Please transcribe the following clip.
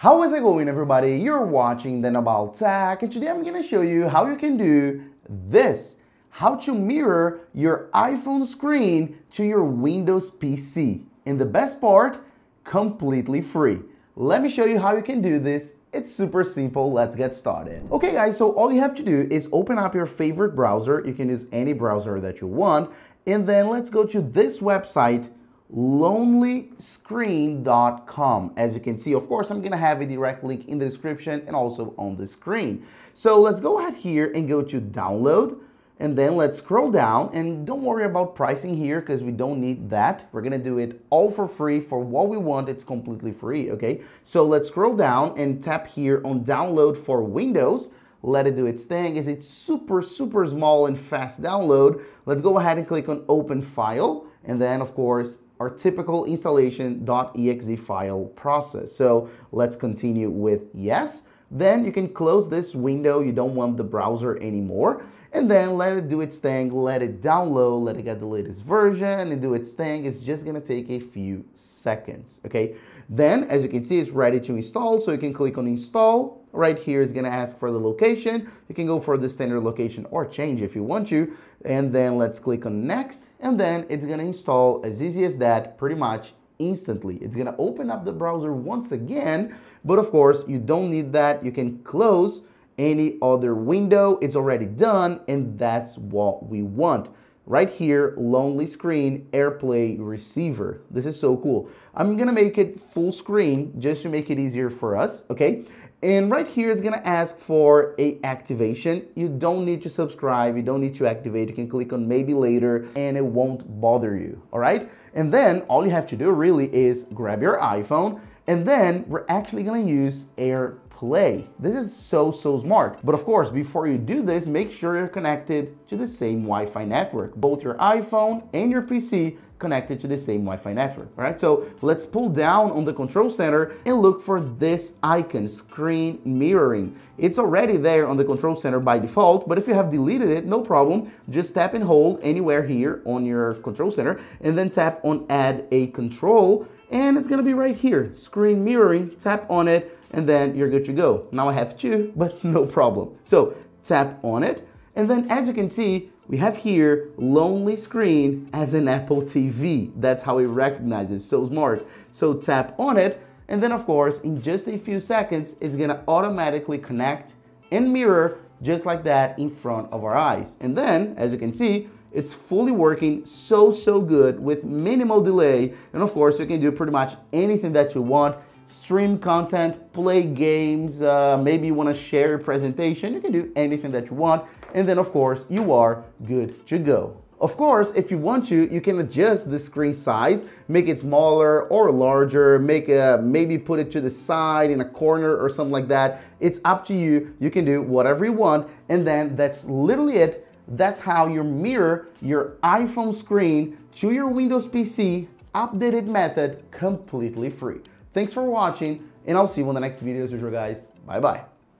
How is it going everybody? You're watching Daniel About Tech and today I'm gonna show you how you can do this. How to mirror your iPhone screen to your Windows PC. And the best part, completely free. Let me show you how you can do this. It's super simple, let's get started. Okay guys, so all you have to do is open up your favorite browser. You can use any browser that you want. And then let's go to this website lonelyscreen.com. As you can see, of course, I'm gonna have a direct link in the description and also on the screen. So let's go ahead here and go to download and then let's scroll down and don't worry about pricing here because we don't need that. We're gonna do it all for free for what we want. It's completely free, okay? So let's scroll down and tap here on download for Windows let it do its thing. Is it super, super small and fast download? Let's go ahead and click on open file. And then of course, our typical installation.exe file process. So let's continue with yes. Then you can close this window. You don't want the browser anymore. And then let it do its thing, let it download, let it get the latest version and do its thing. It's just gonna take a few seconds, okay? Then, as you can see, it's ready to install, so you can click on install. Right here is gonna ask for the location. You can go for the standard location or change if you want to. And then let's click on next, and then it's gonna install as easy as that, pretty much instantly. It's gonna open up the browser once again, but of course, you don't need that. You can close any other window. It's already done, and that's what we want. Right here, lonely screen, AirPlay receiver. This is so cool. I'm gonna make it full screen just to make it easier for us, okay? And right here is gonna ask for a activation. You don't need to subscribe, you don't need to activate. You can click on maybe later and it won't bother you, all right? And then all you have to do really is grab your iPhone and then we're actually gonna use AirPlay. This is so, so smart. But of course, before you do this, make sure you're connected to the same Wi-Fi network. Both your iPhone and your PC connected to the same Wi-Fi network, right? So let's pull down on the control center and look for this icon, screen mirroring. It's already there on the control center by default, but if you have deleted it, no problem. Just tap and hold anywhere here on your control center and then tap on add a control and it's gonna be right here, screen mirroring, tap on it and then you're good to go. Now I have two, but no problem. So tap on it and then as you can see, we have here lonely screen as an Apple TV. That's how it recognizes, so smart. So tap on it, and then of course, in just a few seconds, it's gonna automatically connect and mirror just like that in front of our eyes. And then, as you can see, it's fully working so, so good with minimal delay. And of course, you can do pretty much anything that you want stream content, play games, uh, maybe you want to share a presentation, you can do anything that you want. And then of course, you are good to go. Of course, if you want to, you can adjust the screen size, make it smaller or larger, make a, maybe put it to the side in a corner or something like that. It's up to you. You can do whatever you want. And then that's literally it. That's how you mirror your iPhone screen to your Windows PC updated method completely free. Thanks for watching, and I'll see you in the next video as usual, guys. Bye-bye.